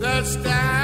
that's down.